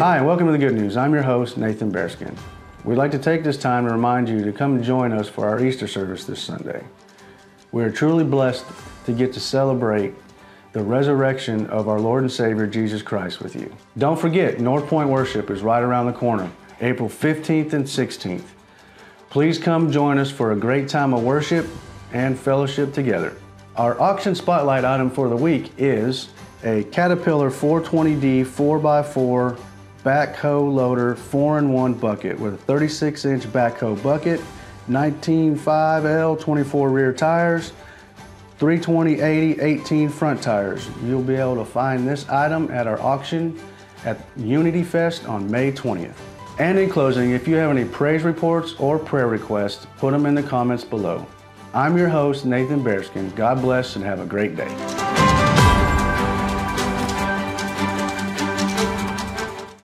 Hi, and welcome to the good news. I'm your host, Nathan Bearskin. We'd like to take this time to remind you to come join us for our Easter service this Sunday. We are truly blessed to get to celebrate the resurrection of our Lord and Savior Jesus Christ with you. Don't forget, North Point Worship is right around the corner, April 15th and 16th. Please come join us for a great time of worship and fellowship together. Our auction spotlight item for the week is a Caterpillar 420D 4x4 backhoe loader 4-in-1 bucket with a 36 inch backhoe bucket, 19.5L 24 rear tires, 320 80 18 front tires. You'll be able to find this item at our auction at Unity Fest on May 20th. And in closing, if you have any praise reports or prayer requests, put them in the comments below. I'm your host, Nathan Bearskin. God bless and have a great day.